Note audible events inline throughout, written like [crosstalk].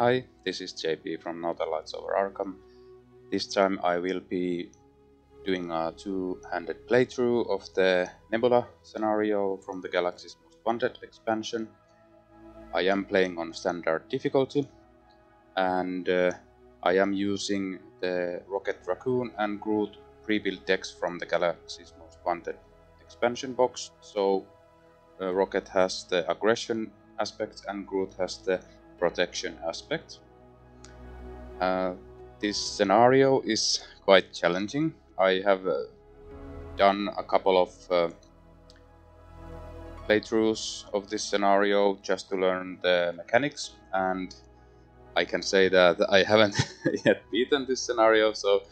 Hi, this is JP from Northern Lights Over Arkham. This time I will be doing a two-handed playthrough of the Nebula scenario from the Galaxy's Most Wanted expansion. I am playing on standard difficulty and uh, I am using the Rocket Raccoon and Groot pre-built decks from the Galaxy's Most Wanted expansion box. So uh, Rocket has the aggression aspect and Groot has the protection aspect. Uh, this scenario is quite challenging. I have uh, done a couple of uh, playthroughs of this scenario just to learn the mechanics and I can say that I haven't [laughs] yet beaten this scenario so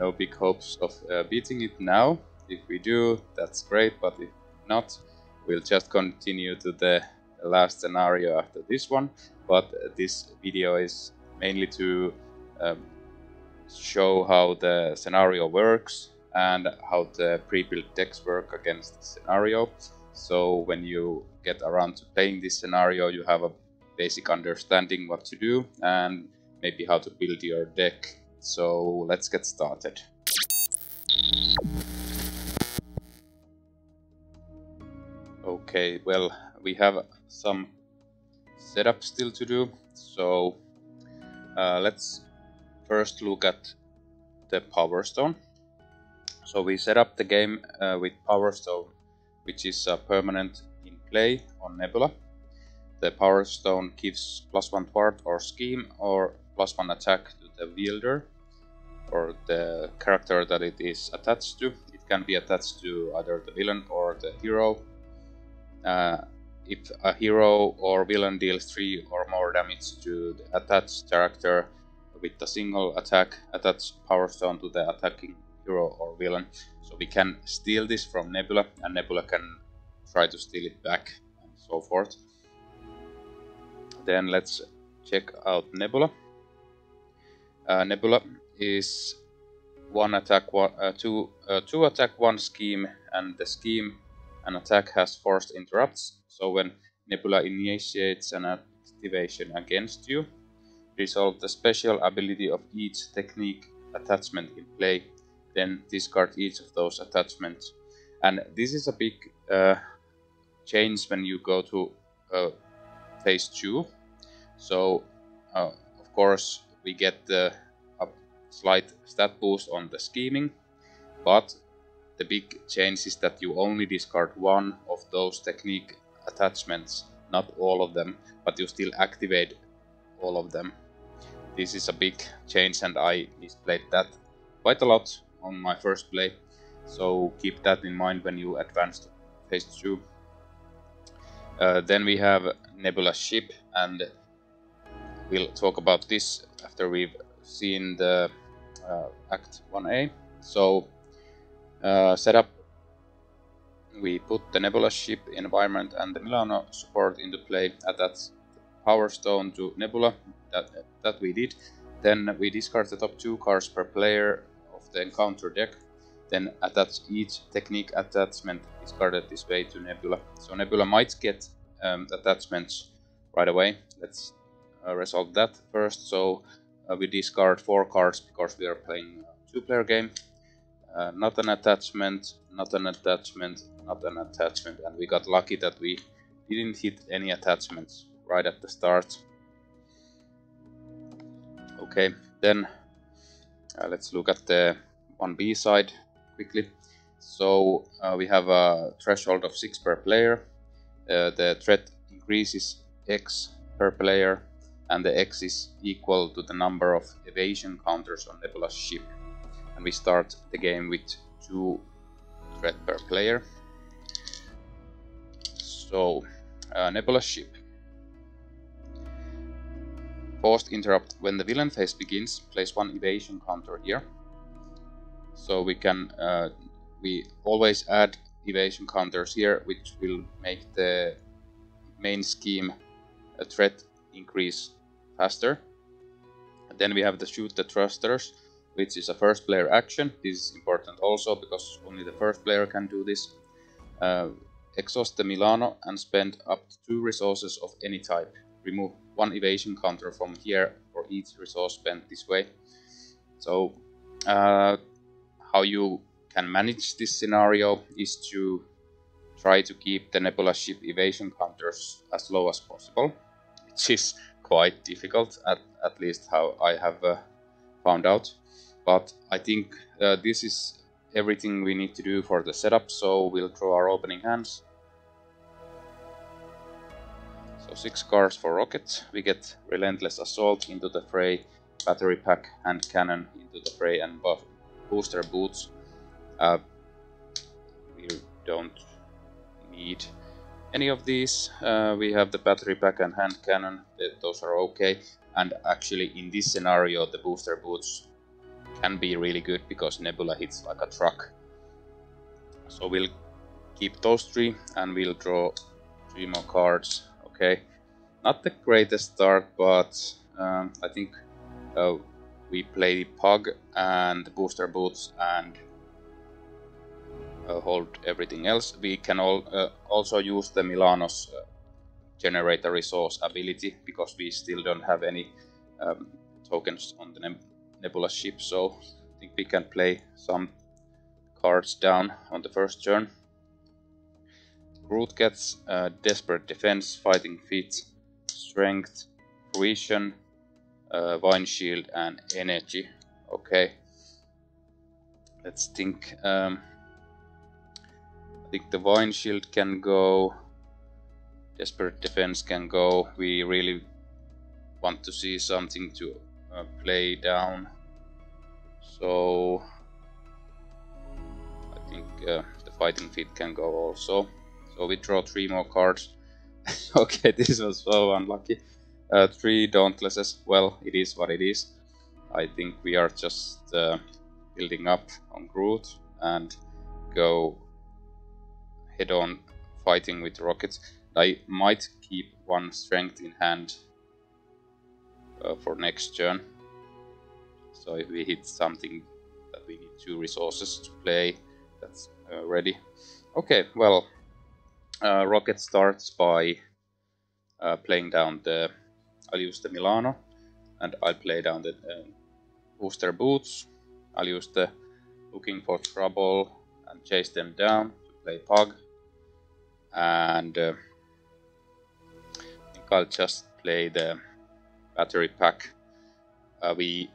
no big hopes of uh, beating it now. If we do, that's great, but if not, we'll just continue to the last scenario after this one but this video is mainly to um, show how the scenario works and how the pre-built decks work against the scenario. So when you get around to playing this scenario, you have a basic understanding what to do and maybe how to build your deck. So let's get started. Okay, well, we have some setup still to do. So uh, let's first look at the Power Stone. So we set up the game uh, with Power Stone, which is uh, permanent in play on Nebula. The Power Stone gives plus one thwart or scheme or plus one attack to the wielder or the character that it is attached to. It can be attached to either the villain or the hero. Uh, if a hero or villain deals 3 or more damage to the attached character with a single attack, attach Power Stone to the attacking hero or villain. So we can steal this from Nebula and Nebula can try to steal it back and so forth. Then let's check out Nebula. Uh, Nebula is one attack, one, uh, two, uh, two attack, one scheme, and the scheme and attack has forced interrupts so when Nebula initiates an activation against you, resolve the special ability of each technique attachment in play, then discard each of those attachments. And this is a big uh, change when you go to uh, phase 2. So, uh, of course, we get the a slight stat boost on the scheming, but the big change is that you only discard one of those technique attachments, not all of them, but you still activate all of them. This is a big change and I displayed that quite a lot on my first play, so keep that in mind when you advance to phase 2. Uh, then we have Nebula ship and we'll talk about this after we've seen the uh, Act 1A. So uh, setup we put the Nebula ship environment and the Milano support into play, attach Power Stone to Nebula, that, that we did. Then we discard the top two cards per player of the encounter deck, then attach each technique attachment discarded this way to Nebula. So Nebula might get um, attachments right away. Let's uh, resolve that first. So uh, we discard four cards because we are playing a two-player game. Uh, not an attachment, not an attachment, not an attachment and we got lucky that we didn't hit any attachments right at the start. Okay, then uh, let's look at the 1B side quickly. So uh, we have a threshold of 6 per player. Uh, the threat increases X per player and the X is equal to the number of evasion counters on Nebula's ship. And we start the game with 2 threat per player. So, uh, Nebula ship. Forced interrupt when the villain phase begins. Place one evasion counter here. So we can uh, we always add evasion counters here, which will make the main scheme a threat increase faster. And then we have the shoot the thrusters, which is a first player action. This is important also because only the first player can do this. Uh, exhaust the Milano and spend up to two resources of any type. remove one evasion counter from here for each resource spent this way. So uh, how you can manage this scenario is to try to keep the Nebula ship evasion counters as low as possible, which is quite difficult, at, at least how I have uh, found out. But I think uh, this is everything we need to do for the setup, so we'll draw our opening hands. So 6 cards for rocket, we get Relentless Assault into the fray, Battery Pack, and Cannon into the fray, and buff Booster Boots. Uh, we don't need any of these. Uh, we have the battery pack and hand cannon, those are okay. And actually in this scenario the booster boots can be really good because Nebula hits like a truck. So we'll keep those three and we'll draw three more cards. Okay, not the greatest start, but um, I think uh, we play Pug and Booster Boots and uh, hold everything else. We can all, uh, also use the Milano's uh, generator resource ability because we still don't have any um, tokens on the Nebula ship, so I think we can play some cards down on the first turn. Groot gets uh, Desperate Defense, Fighting Fit, Strength, Fruition, uh, Vine Shield and Energy. Okay. Let's think. Um, I think the Vine Shield can go. Desperate Defense can go. We really want to see something to uh, play down. So I think uh, the Fighting Fit can go also. So we draw three more cards. [laughs] okay, this was so unlucky. Uh, three Dauntlesses. Well, it is what it is. I think we are just uh, building up on Groot and go head-on fighting with rockets. I might keep one strength in hand uh, for next turn. So if we hit something that we need two resources to play, that's uh, ready. Okay, well, uh, rocket starts by uh, playing down the. I'll use the Milano, and I'll play down the uh, booster boots. I'll use the looking for trouble and chase them down to play Pug and uh, I think I'll just play the battery pack. Uh, we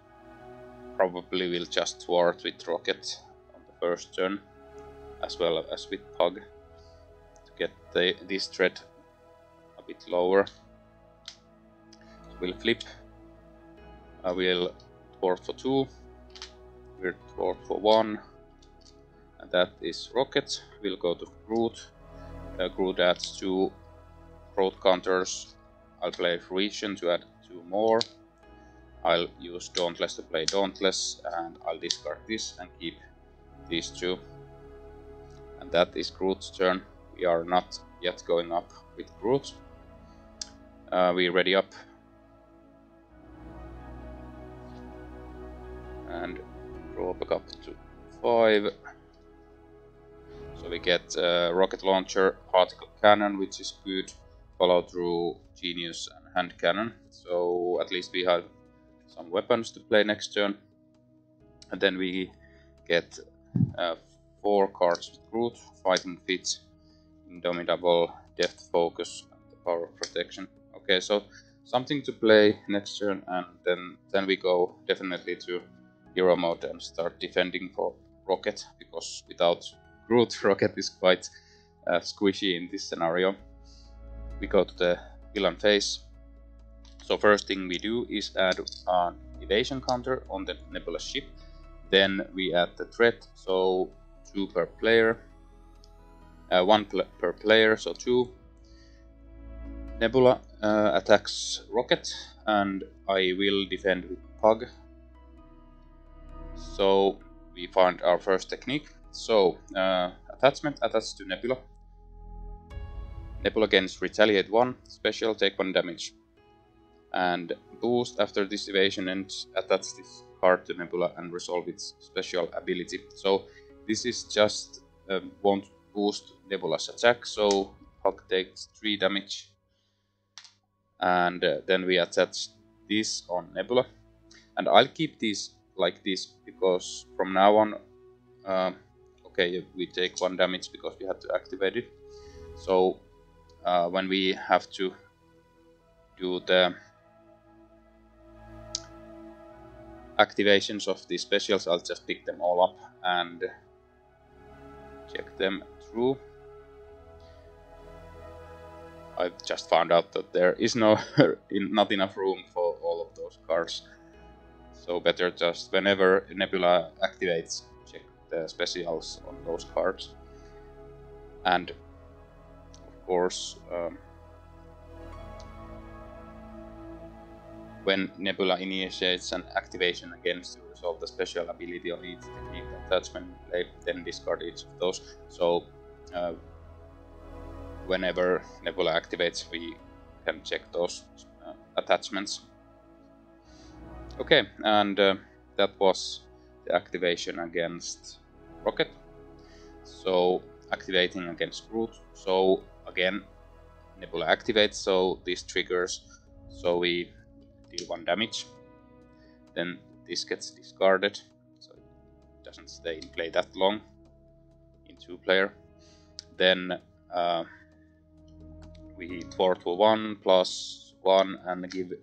probably will just thwart with rocket on the first turn as well as with pug to get the, this thread a bit lower. So we'll flip. I will thwart for two. We'll thwart for one. And that is rocket. We'll go to Groot uh, Groot adds two growth counters. I'll play Fruition to add two more. I'll use Dauntless to play Dauntless and I'll discard this and keep these two. And that is Groot's turn. We are not yet going up with Groot. Uh, we ready up. And draw back up to 5. So we get uh, rocket launcher, particle cannon, which is good, follow through, genius, and hand cannon. So at least we have some weapons to play next turn. And then we get uh, four cards with Groot, fighting fit, indomitable, Deft focus, and the power of protection. Okay, so something to play next turn, and then then we go definitely to hero mode and start defending for rocket because without Groot [laughs] rocket is quite uh, squishy in this scenario. We go to the villain phase. So first thing we do is add an evasion counter on the Nebula ship. Then we add the threat, so two per player, uh, one per player, so two. Nebula uh, attacks rocket, and I will defend with Pug. So we find our first technique. So, uh, attachment attached to Nebula. Nebula gains Retaliate 1, special take 1 damage. And boost after this evasion and attach this card to Nebula and resolve its special ability. So this is just um, won't boost Nebula's attack, so Hulk takes 3 damage. and uh, then we attach this on Nebula and I'll keep these like this because from now on uh, okay we take one damage because we had to activate it so uh, when we have to do the activations of these specials I'll just pick them all up and check them through I've just found out that there is no [laughs] not enough room for all of those cards so better just whenever Nebula activates, check the specials on those cards. And of course, um, when Nebula initiates an activation against to resolve the special ability on each technique attachment, they then discard each of those. So uh, whenever Nebula activates, we can check those uh, attachments Okay, and uh, that was the activation against Rocket. So activating against Groot. So again, Nebula activates, so this triggers, so we deal one damage. Then this gets discarded, so it doesn't stay in play that long in two player. Then uh, we thwart for one plus one and give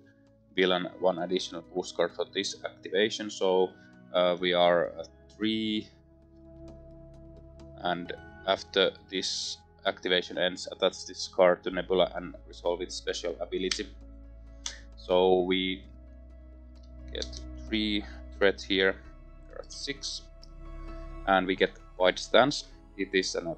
villain one additional boost card for this activation. So uh, we are at 3 and after this activation ends, attach this card to Nebula and resolve its special ability. So we get 3 threat here, 6 and we get Wide Stance. It is an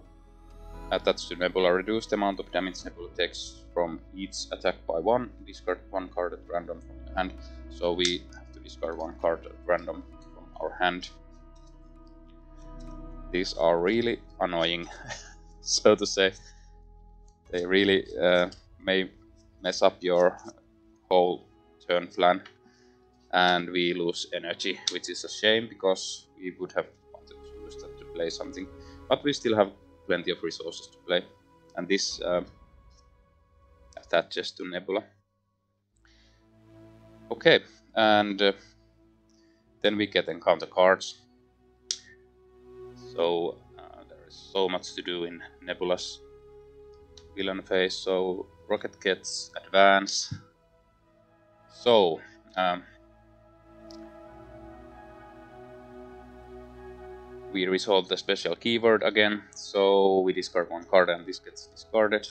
attached to Nebula, reduce the amount of damage Nebula takes from each attack by one, discard one card at random from your hand. So we have to discard one card at random from our hand. These are really annoying, [laughs] so to say. They really uh, may mess up your whole turn plan and we lose energy, which is a shame because we would have wanted to use that to play something, but we still have plenty of resources to play. And this uh, attaches to Nebula. Okay, and uh, then we get encounter cards. So uh, there is so much to do in Nebula's villain phase. So Rocket gets advance. So um, we resolve the special keyword again. So we discard one card and this gets discarded.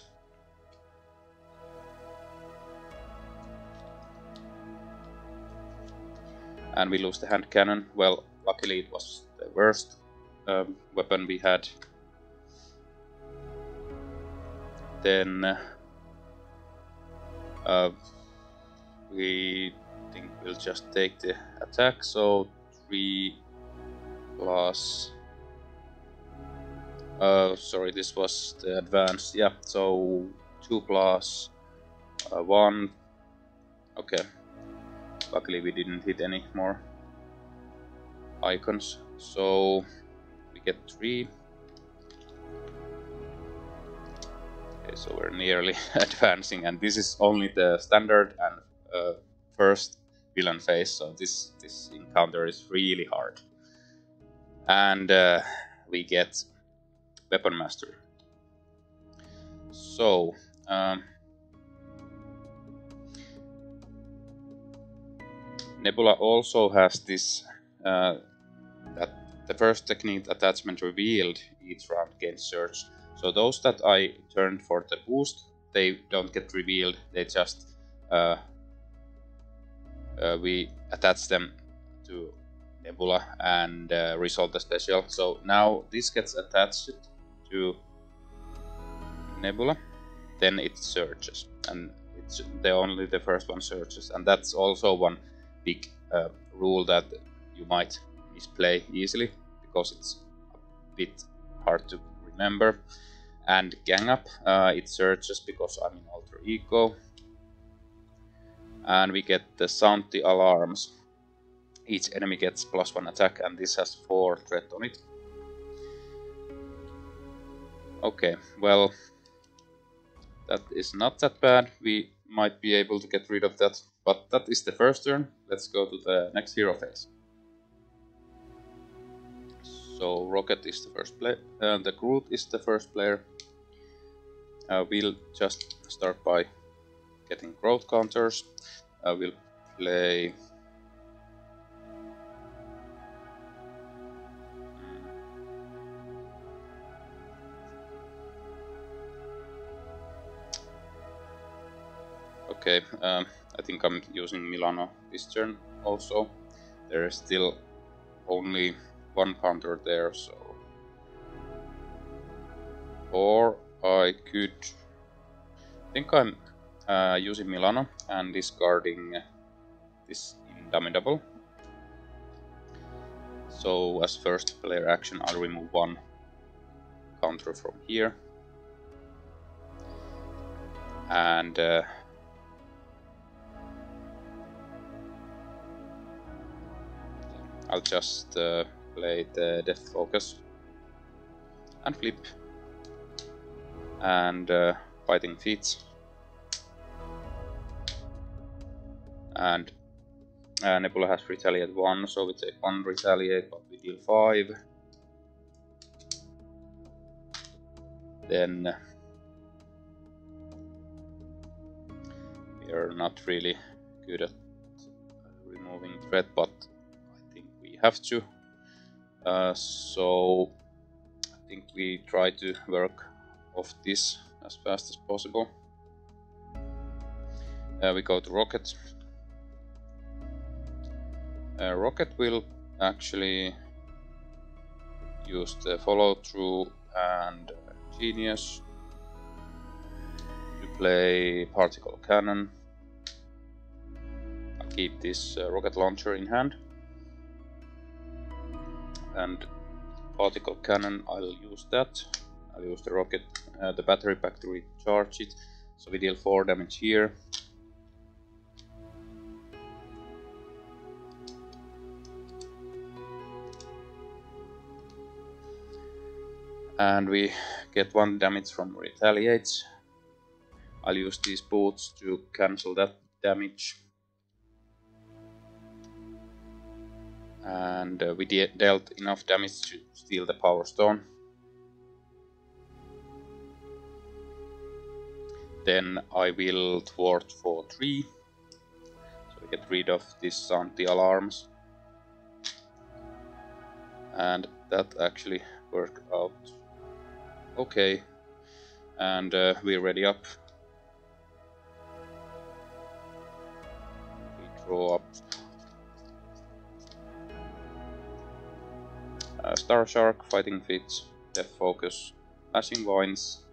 and we lose the hand cannon. Well, luckily it was the worst um, weapon we had. Then uh, we think we'll just take the attack, so 3 plus... Uh, sorry, this was the advance, yeah, so 2 plus uh, 1, okay, Luckily we didn't hit any more icons. So we get three. Okay, so we're nearly [laughs] advancing and this is only the standard and first villain phase, so this, this encounter is really hard. And uh, we get Weapon Master. So, um, Nebula also has this uh, that the first technique attachment revealed each round gains surge. So those that I turned for the boost, they don't get revealed. They just uh, uh, we attach them to Nebula and uh, resolve the special. So now this gets attached to Nebula, then it surges, and it's the only the first one surges, and that's also one big uh, rule that you might misplay easily because it's a bit hard to remember. And gang up, uh, it surges because I'm in alter ego. And we get the sound the alarms. Each enemy gets plus one attack and this has four threat on it. Okay, well, that is not that bad. We might be able to get rid of that, but that is the first turn. Let's go to the next hero phase. So Rocket is the first player, uh, the Groot is the first player. Uh, we'll just start by getting growth counters. Uh, we'll play Okay, um, I think I'm using Milano this turn also. There is still only one counter there, so... Or I could... I think I'm uh, using Milano and discarding this Indomitable. So as first player action I'll remove one counter from here. And uh, I'll just uh, play the Deft Focus and flip and uh, Fighting Fit and uh, Nebula has Retaliate 1 so we take 1 Retaliate but we deal 5 then we are not really good at removing threat but I think we have to. Uh, so I think we try to work off this as fast as possible. Uh, we go to Rocket. Rocket will actually use the follow through and Genius to play Particle Cannon. I'll keep this uh, rocket launcher in hand. And particle cannon I'll use that. I'll use the rocket uh, the battery pack to recharge it. So we deal 4 damage here and we get 1 damage from retaliates I'll use these boots to cancel that damage and uh, we de dealt enough damage to steal the power stone. Then I will thwart for 3, so we get rid of these anti-alarms. And that actually worked out okay. And uh, we're ready up. We draw up uh, Starhawk, Fighting Fit, Deft Focus, Flashing Vines,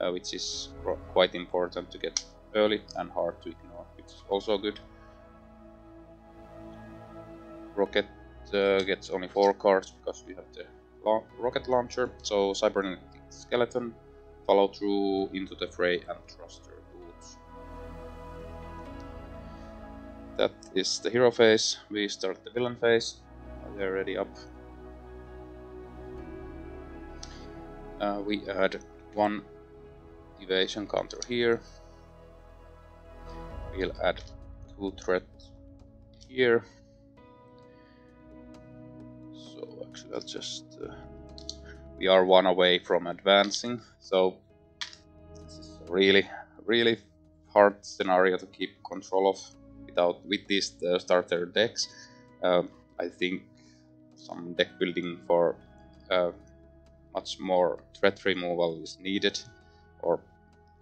uh, which is quite important to get early and hard to ignore, which is also good. Rocket uh, gets only 4 cards because we have the la rocket launcher, so Cybernetic Skeleton, Follow Through, Into the Fray and Thruster Boots. That is the hero phase, we start the villain phase, they're ready up uh, we add one evasion counter here. We'll add two threat here. So actually I'll just... Uh, we are one away from advancing, so this is really, really hard scenario to keep control of without with these uh, starter decks. Uh, I think some deck building for uh, much more threat removal is needed or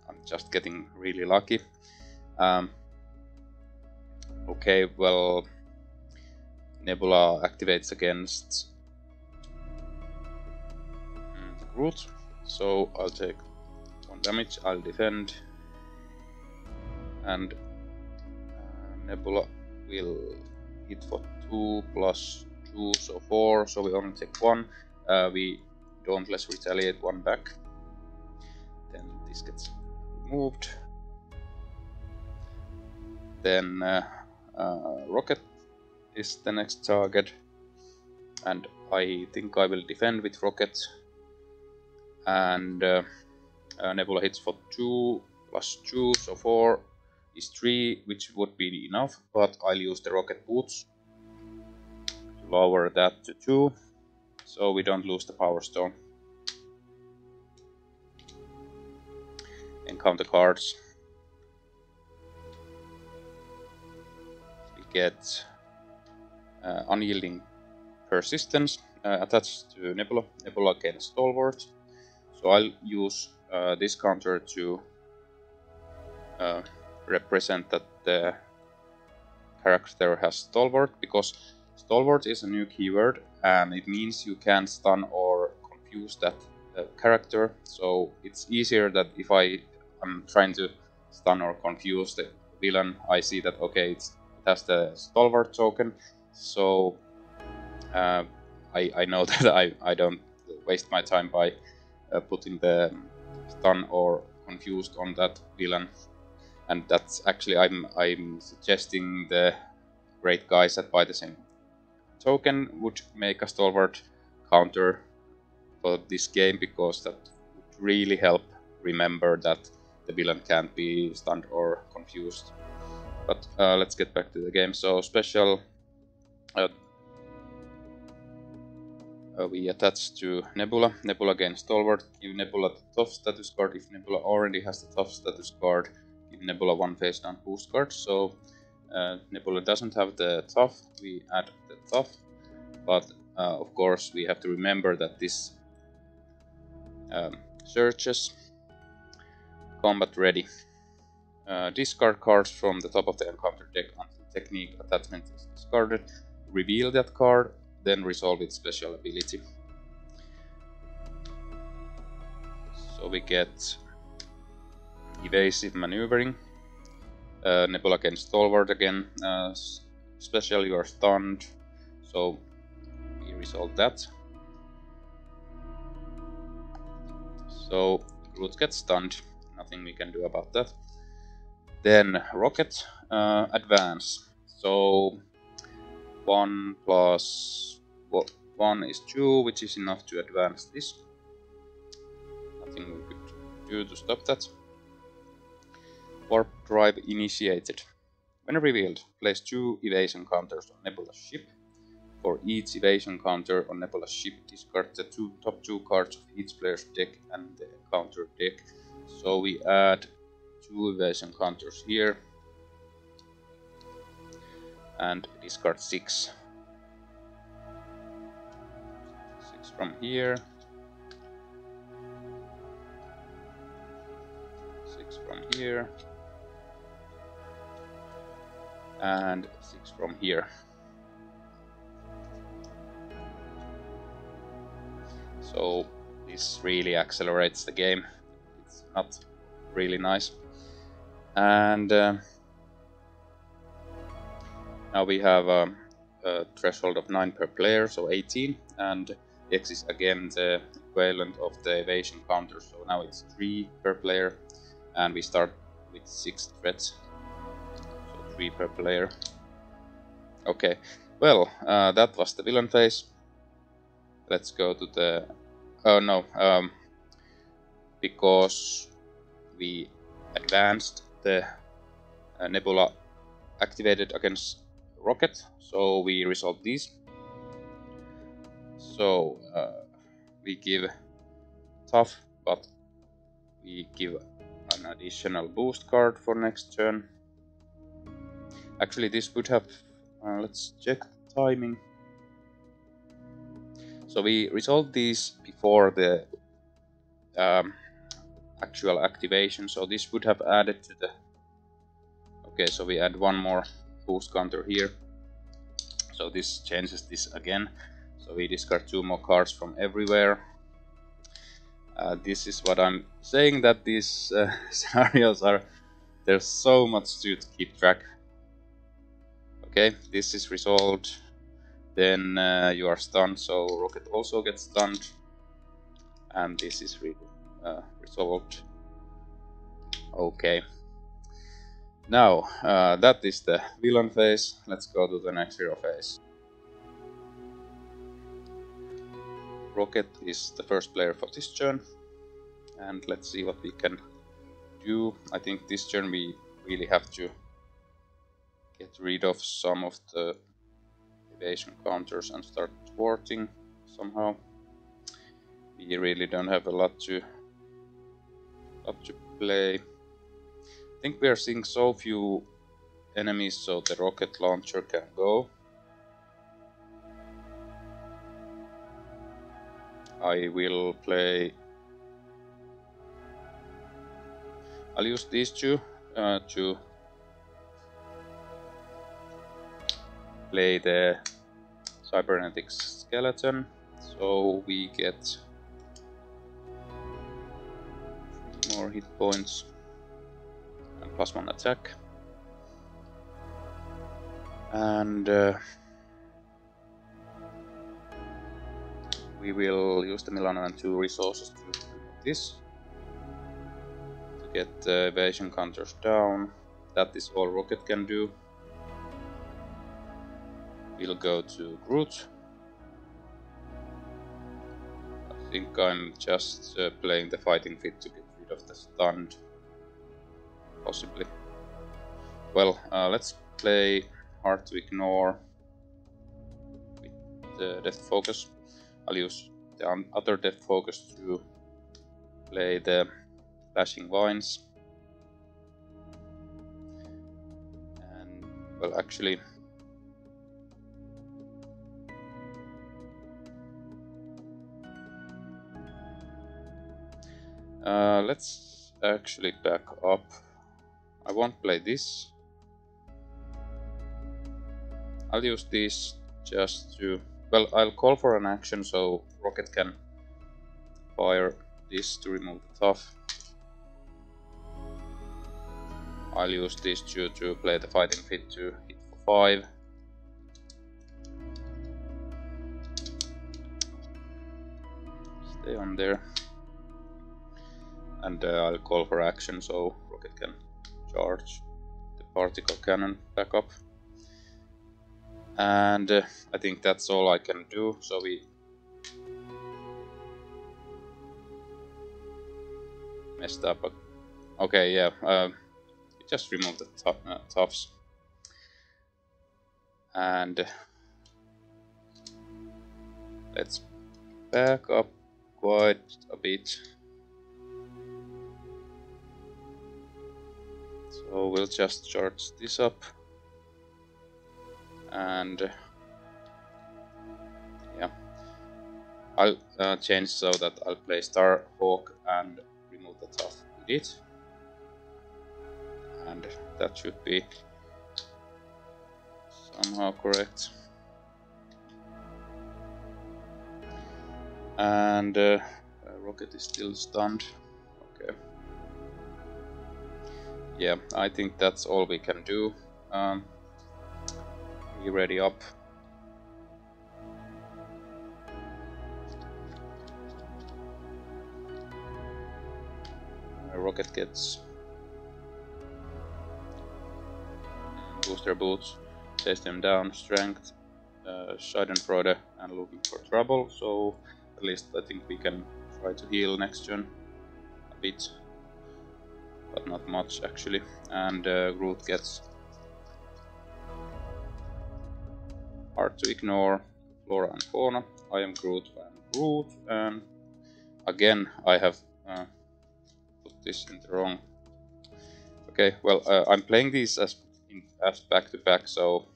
I'm just getting really lucky. Um, okay, well, Nebula activates against the Groot, so I'll take one damage, I'll defend, and uh, Nebula will hit for 2 plus 2, so 4, so we only take 1. Uh, we Dauntless Retaliate one back. Then this gets removed. Then uh, uh, Rocket is the next target. And I think I will defend with Rocket. And uh, uh Nebula hits for 2 plus 2, so 4. is 3, which would be enough, but I'll use the rocket boots to lower that to 2, so we don't lose the power stone. And count the cards. We get uh, unyielding persistence uh, attached to Nebula. Nebula gains stalwart. So I'll use uh, this counter to uh, represent that the character has stalwart because stalwart is a new keyword and it means you can stun or confuse that uh, character. So it's easier that if I am trying to stun or confuse the villain I see that okay it has the stalwart token. So uh, I, I know [laughs] that I, I don't waste my time by putting the stun or confused on that villain and that's actually I'm I'm suggesting the great guys that buy the same token would make a stalwart counter for this game because that would really help remember that the villain can't be stunned or confused. But uh, let's get back to the game. So special uh, uh, we attach to Nebula. Nebula gains Stalwart, give Nebula the tough status card. If Nebula already has the tough status card, give Nebula one face down boost card. So uh, Nebula doesn't have the tough, we add the tough. But uh, of course we have to remember that this um, surges combat ready. Uh, discard cards from the top of the encounter deck until technique attachment is discarded. Reveal that card then resolve its special ability. So we get evasive maneuvering, uh, Nebula against Stalwart again, uh, special you are stunned, so we resolve that. So Groot gets stunned, nothing we can do about that. Then Rocket, uh, advance. So 1 plus 1 is 2, which is enough to advance this. Nothing we could do to stop that. Warp drive initiated. When revealed, place two evasion counters on Nebula's ship. For each evasion counter on Nebula's ship, discard the two, top two cards of each player's deck and the counter deck. So we add two evasion counters here and discard 6. From here. 6 from here. And 6 from here. So this really accelerates the game. It's not really nice. And uh, now we have a, a, threshold of 9 per player, so 18, and X is again the equivalent of the evasion counter, so now it's 3 per player, and we start with 6 threats, so 3 per player. Okay, well, uh, that was the villain phase. Let's go to the... Oh no, um, because we advanced the uh, Nebula activated against rocket, so we resolve these. So uh, we give tough, but we give an additional boost card for next turn. Actually, this would have. Uh, let's check the timing. So we resolved these before the um, actual activation. So this would have added to the. Okay, so we add one more boost counter here. So this changes this again. So we discard two more cards from everywhere. Uh, this is what I'm saying that these uh, [laughs] scenarios are there's so much to keep track. Okay, this is resolved. Then uh, you are stunned, so Rocket also gets stunned. And this is re uh, resolved. Okay. Now, uh, that is the villain phase. Let's go to the next hero phase. Rocket is the first player for this turn. And let's see what we can do. I think this turn we really have to get rid of some of the evasion counters and start thwarting somehow. We really don't have a lot to lot to play. I think we are seeing so few enemies so the rocket launcher can go. I will play... I'll use these two uh, to play the cybernetic skeleton. So we get more hit points and plus one attack. And uh, we will use the Milano and 2 resources to do this to get the evasion counters down. That is all Rocket can do. We'll go to Groot. I think I'm just uh, playing the fighting fit to get rid of the stunned possibly. Well uh, let's play hard to ignore with the deft focus. I'll use the other deft focus to play the flashing vines. And well actually Uh, let's actually back up. I won't play this I'll use this just to... Well, I'll call for an action so Rocket can fire this to remove the tough. I'll use this two to play the fighting fit to hit for 5. Stay on there. And uh, I'll call for action so Rocket can charge the particle cannon back up and uh, I think that's all I can do. So we messed up. But okay yeah uh, just remove the uh, tops. And uh, let's back up quite a bit. So we'll just charge this up and yeah. I'll uh, change so that I'll play Star Hawk and remove the tough with it and that should be somehow correct. And uh, rocket is still stunned. Okay. Yeah I think that's all we can do. Um, be ready up. rocket gets booster boots, chase them down, strength, uh, Schadenfreude and looking for trouble, so at least I think we can try to heal next turn a bit, but not much actually, and uh, Groot gets hard to ignore flora and fauna. I am Groot, I am Groot, and again I have uh, put this in the wrong. Okay, well uh, I'm playing these as in, as back to back, so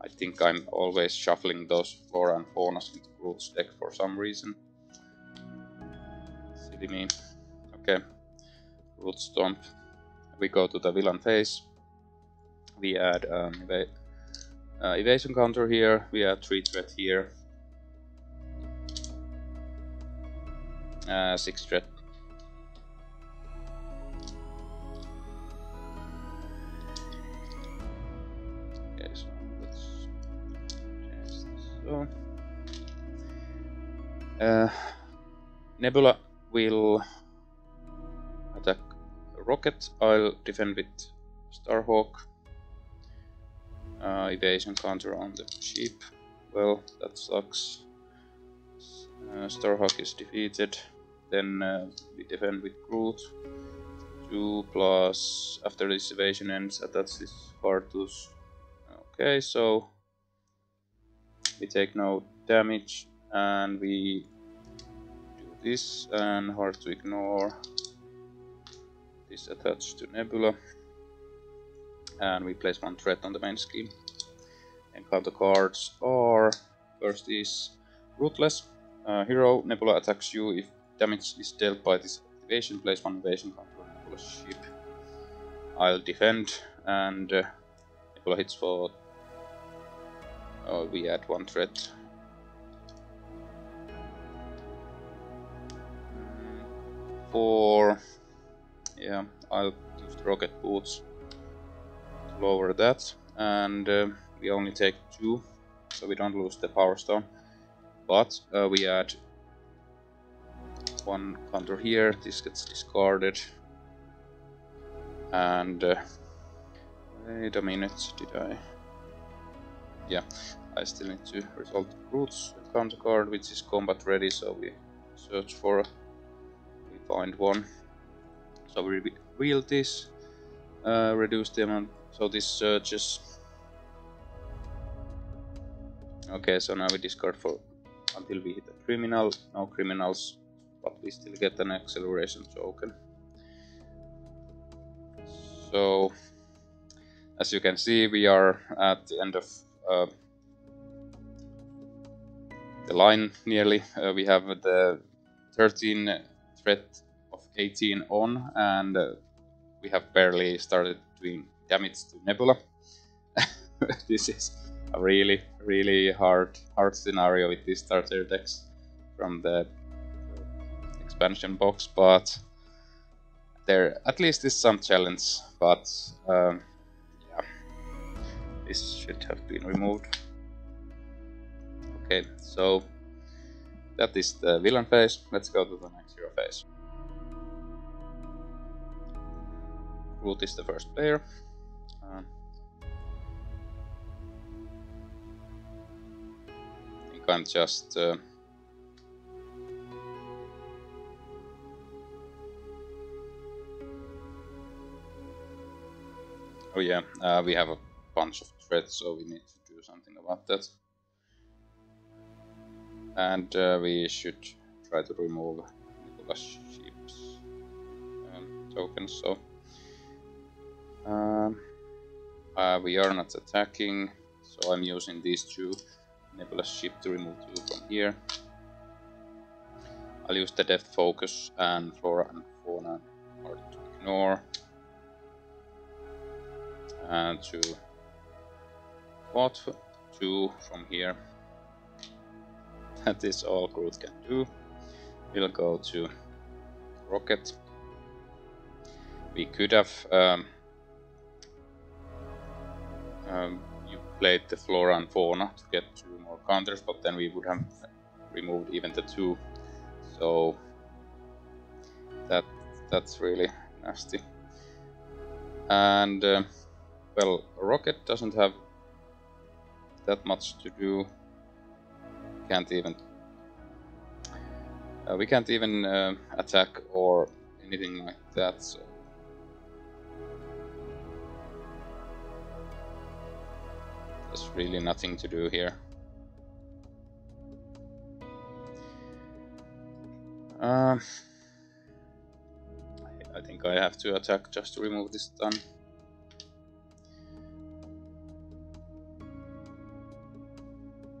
I think I'm always shuffling those flora and faunas into Groot's deck for some reason. Silly me. Okay, Root Stomp. We go to the villain phase. We add um, uh, evasion counter here, we have 3 threat here. Uh, 6 threat. Okay, so let's change this. So, uh, Nebula will attack rocket. I'll defend with Starhawk uh, evasion counter on the ship. Well, that sucks. Uh, Starhawk is defeated. Then uh, we defend with Groot. 2 plus after this evasion ends attach this Cartus. Okay, so we take no damage and we do this and hard to ignore this attached to Nebula and we place one threat on the main scheme. Encounter cards are first is Ruthless. Uh, hero Nebula attacks you if damage is dealt by this activation. Place one evasion counter ship. I'll defend and uh, Nebula hits for. Oh, we add one threat. For yeah, I'll use the rocket boots lower that, and uh, we only take two, so we don't lose the power stone. But uh, we add one counter here, this gets discarded. And uh, wait a minute, did I? Yeah, I still need to resolve the Groot's counter card, which is combat ready, so we search for, we find one. So we reveal this, uh, reduce the amount, so this searches. Okay, so now we discard for until we hit a criminal, no criminals, but we still get an acceleration token. So, as you can see, we are at the end of uh, the line nearly. Uh, we have the 13 threat of 18 on, and uh, we have barely started doing damage to Nebula. [laughs] this is a really, really hard, hard scenario with these starter decks from the expansion box, but there at least is some challenge. But um, yeah, this should have been removed. Okay, so that is the villain phase. Let's go to the next hero phase. Groot is the first player. I'm just uh, Oh yeah, uh, we have a bunch of threats, so we need to do something about that. And uh, we should try to remove Nicholas Sheep's um, tokens, so... Um, uh, we are not attacking, so I'm using these two Nebula ship to remove two from here. I'll use the Deft Focus and flora and fauna to ignore and to what two from here. [laughs] That is all Groot can do. We'll go to rocket. We could have um, um, you played the flora and fauna to get two more counters, but then we would have removed even the two. So that that's really nasty. And uh, well, Rocket doesn't have that much to do. Can't even... Uh, we can't even uh, attack or anything like that, so... There's really nothing to do here. Uh, I think I have to attack just to remove this stun.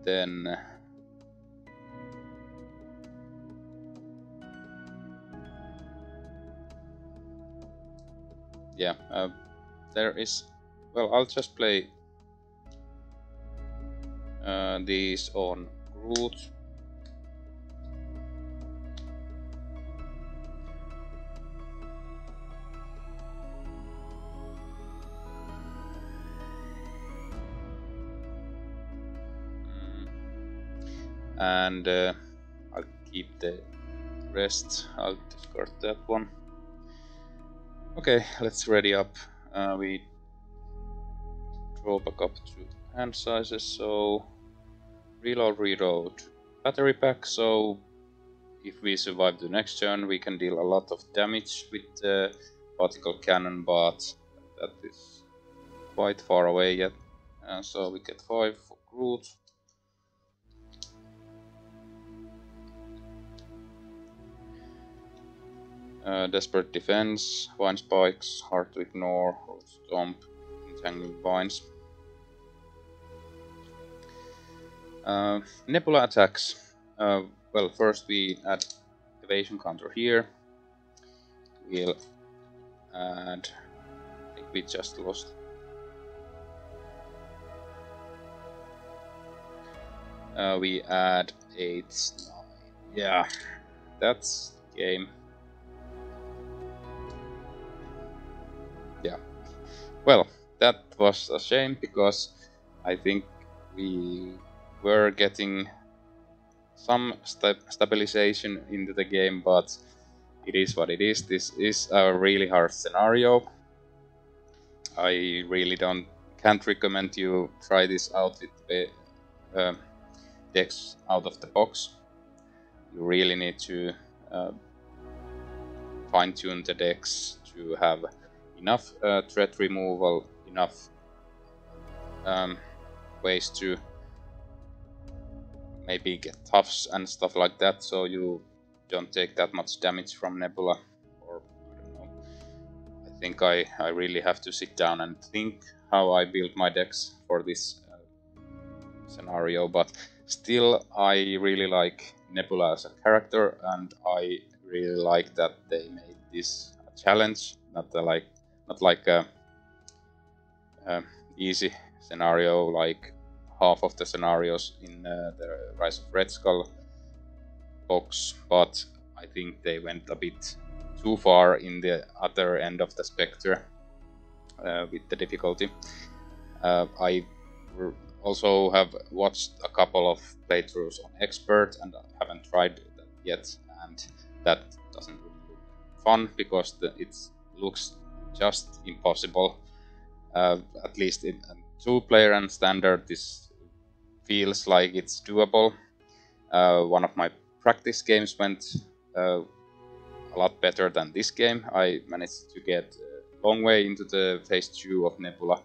then yeah uh, there is well I'll just play uh, these on Groot and uh, I'll keep the rest, I'll discard that one. Okay, let's ready up. Uh, we draw back up to hand sizes, so reload, reload battery pack, so if we survive the next turn we can deal a lot of damage with the particle cannon, but that is quite far away yet. Uh, so we get 5 for Groot. Uh, desperate defense, vine spikes, hard to ignore, root stomp, entangling vines. Uh, nebula attacks. Uh, well, first we add evasion counter here. We'll add. I think we just lost. Uh, we add 8, 9. Yeah, that's game. Well, that was a shame because I think we were getting some stabilization into the game, but it is what it is. This is a really hard scenario. I really don't can't recommend you try this out with the uh, decks out of the box. You really need to uh, fine tune the decks to have enough uh, threat removal, enough um, ways to maybe get toughs and stuff like that, so you don't take that much damage from Nebula. Or I don't know. I think I, I really have to sit down and think how I build my decks for this uh, scenario, but still I really like Nebula as a character, and I really like that they made this a challenge, not a, like not like a, a easy scenario like half of the scenarios in uh, the Rise of Red Skull box, but I think they went a bit too far in the other end of the spectre uh, with the difficulty. Uh, I also have watched a couple of playthroughs on Expert and haven't tried that yet, and that doesn't look fun because the, it looks just impossible. Uh, at least in two player and standard, this feels like it's doable. Uh, one of my practice games went uh, a lot better than this game. I managed to get a long way into the phase 2 of Nebula,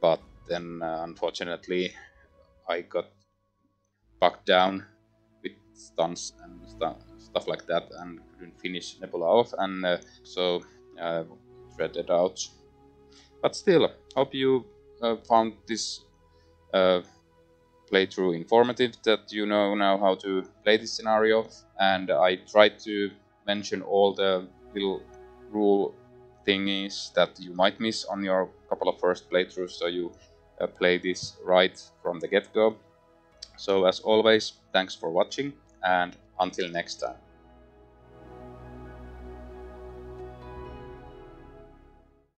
but then uh, unfortunately I got bugged down with stuns and stuff like that and couldn't finish Nebula off and uh, so uh, threaded out. But still, hope you uh, found this uh, playthrough informative that you know now how to play this scenario and I tried to mention all the little rule thingies that you might miss on your couple of first playthroughs so you uh, play this right from the get-go. So as always, thanks for watching and until next time.